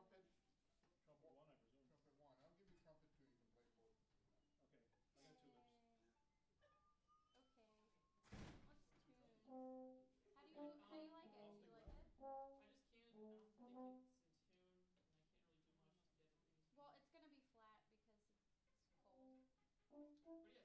trumpet, Trumpet one, I presume. trumpet one. I'll give you trumpet two, you can play both. Okay, I got. Okay. What's? How do you how do you like it? Do you like it? I just can't, I don't think it's in tune, and I can't really do much to get it. Well, it's gonna be flat because it's cold. But yeah,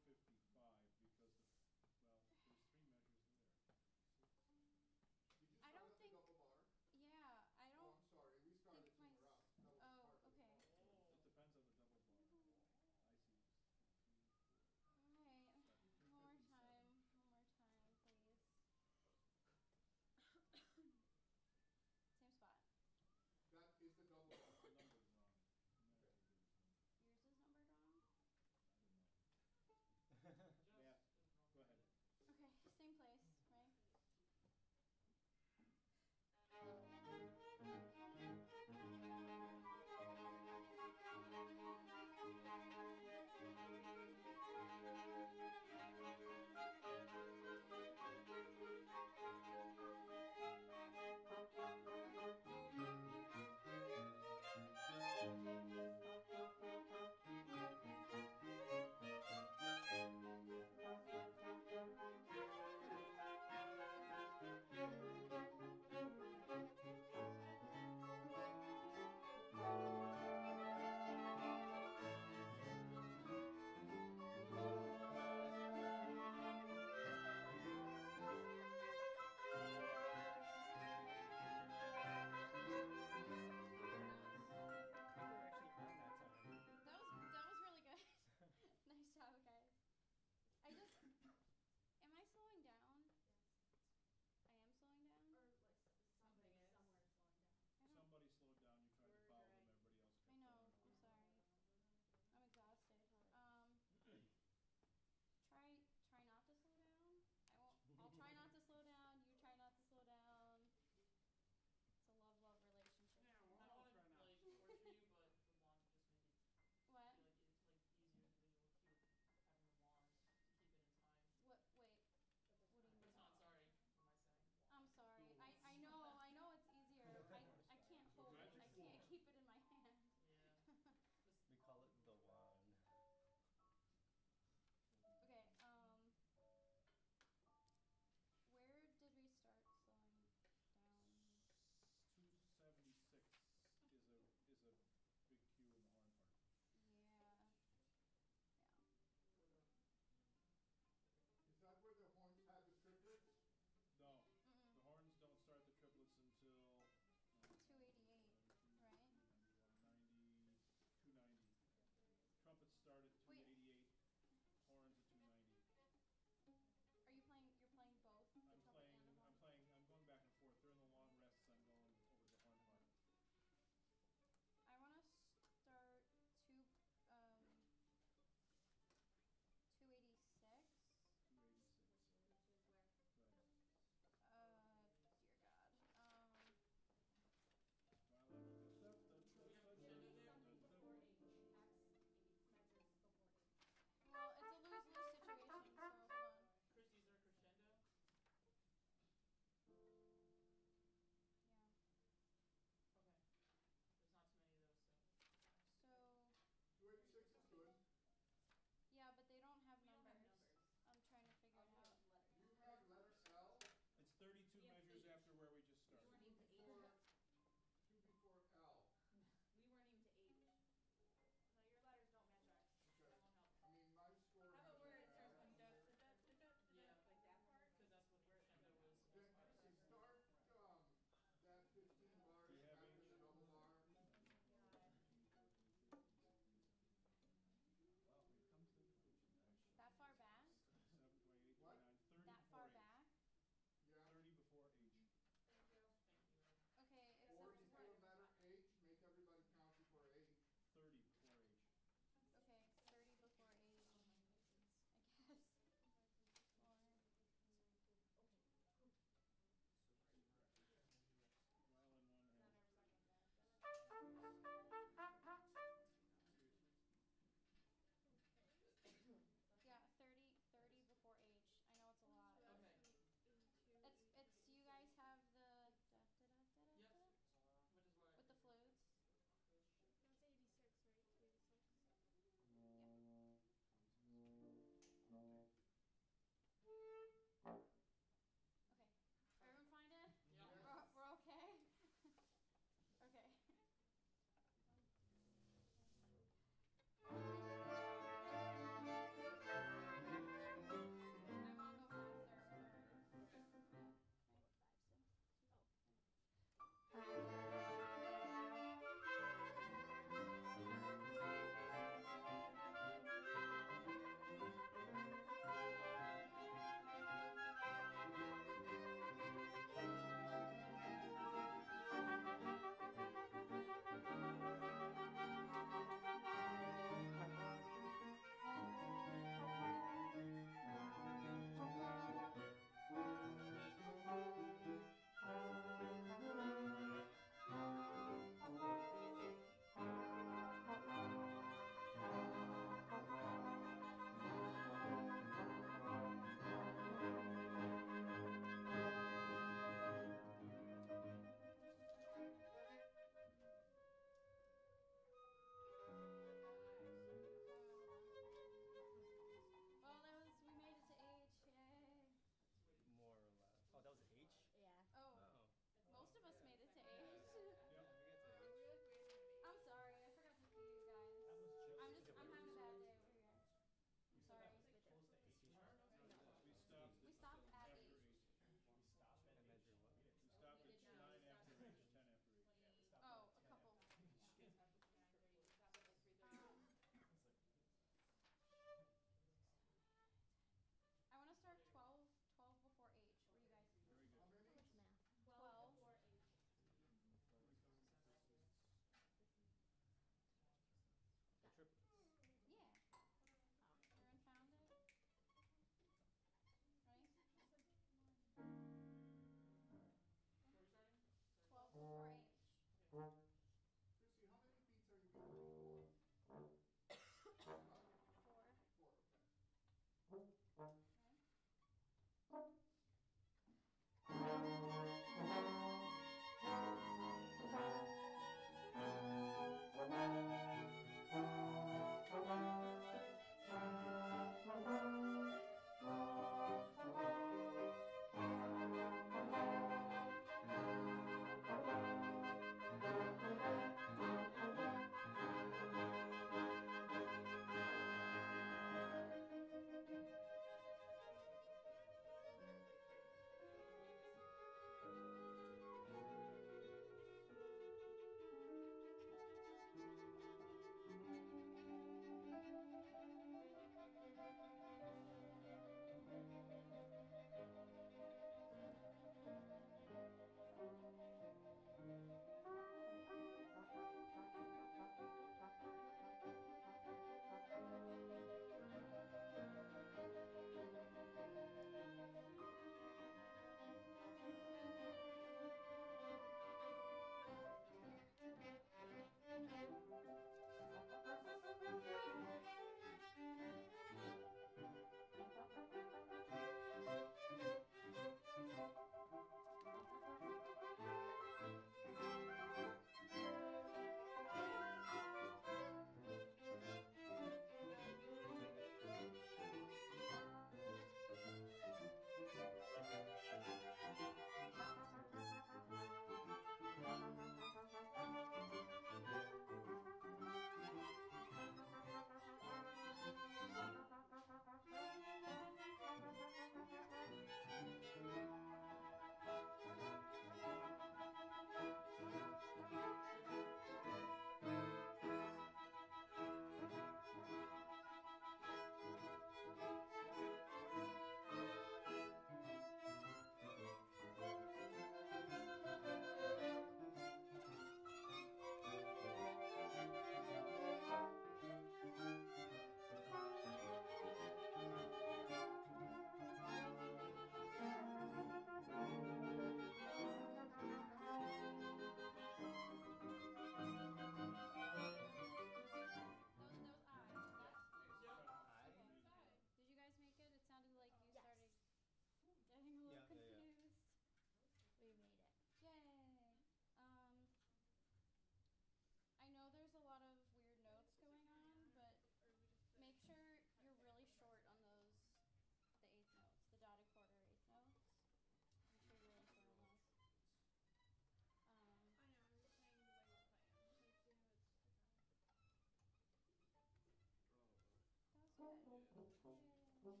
Like,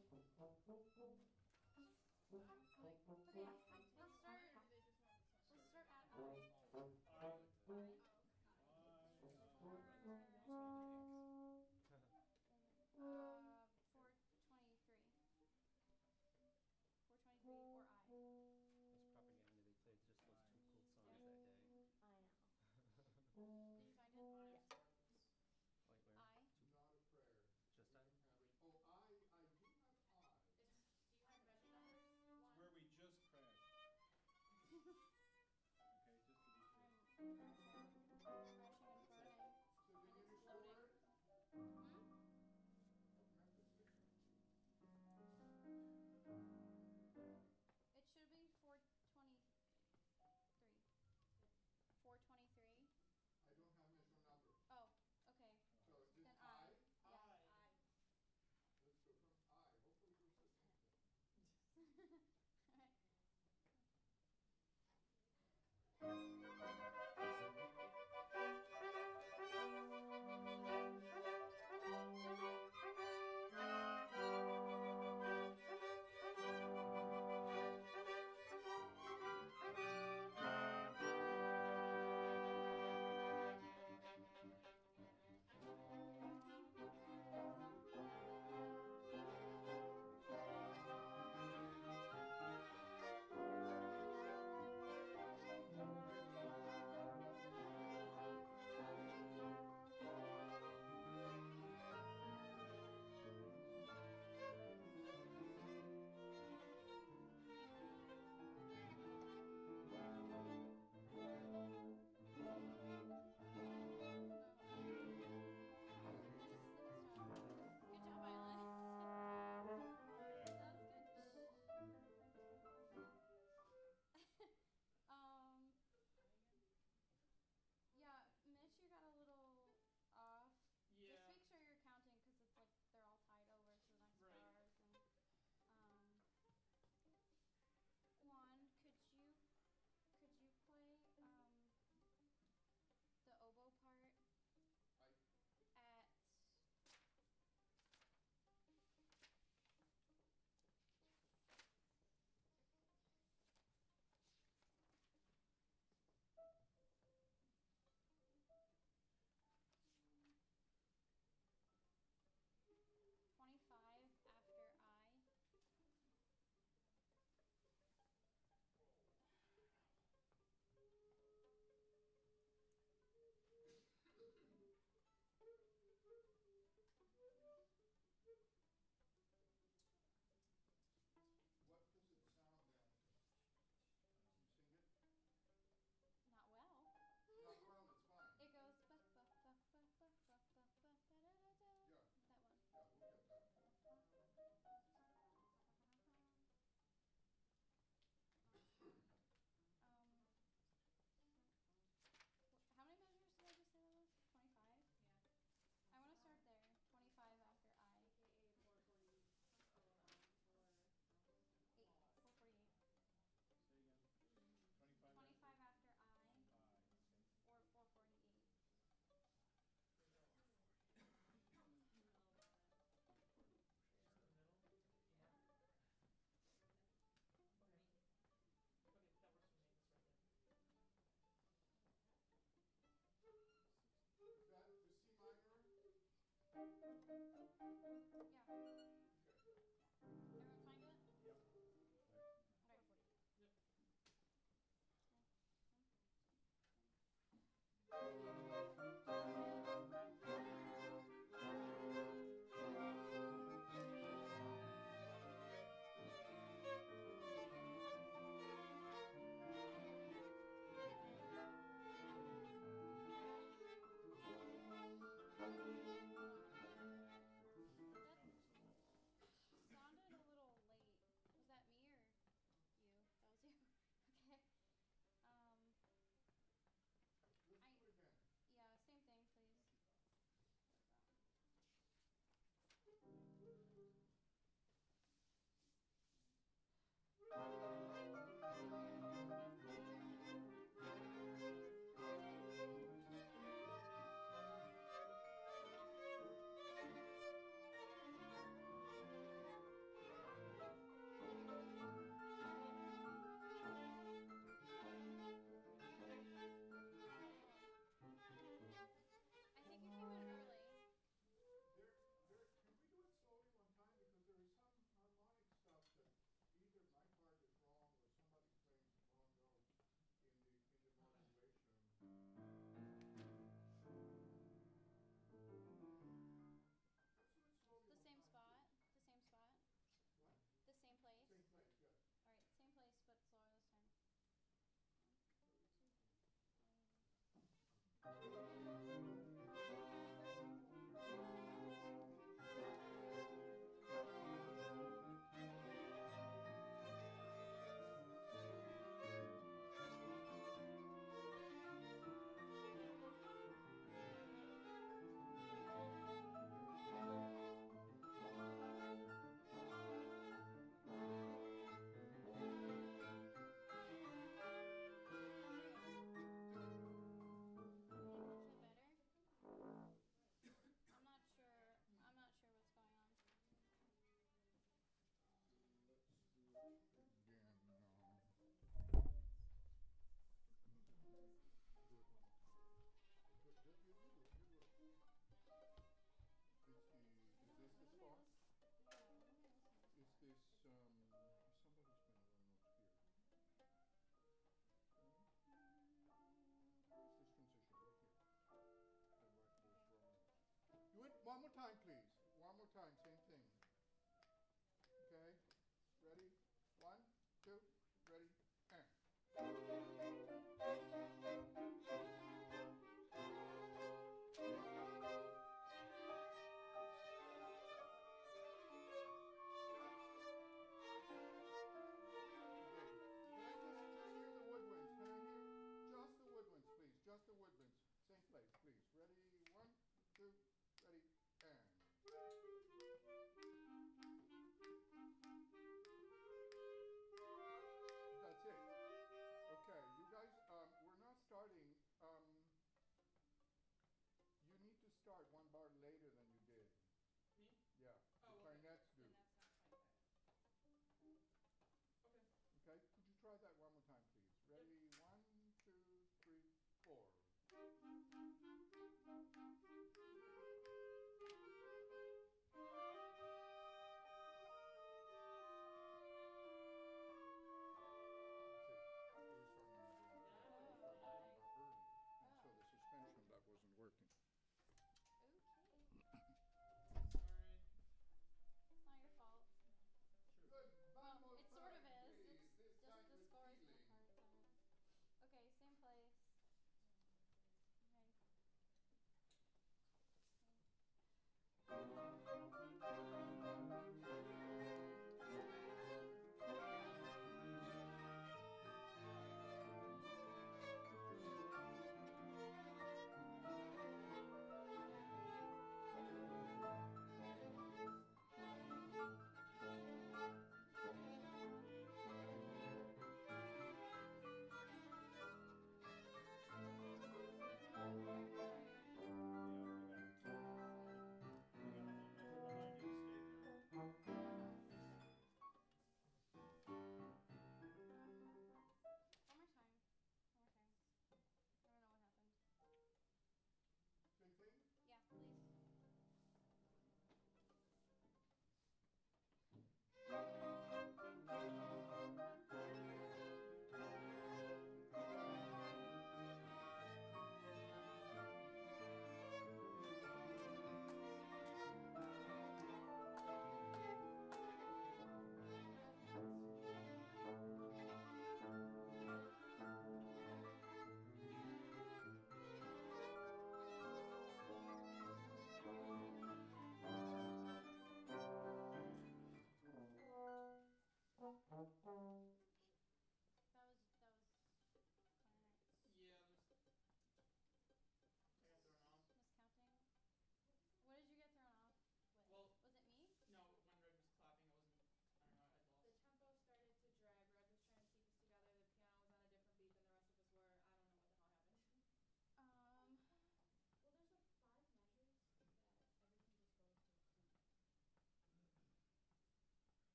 Yeah.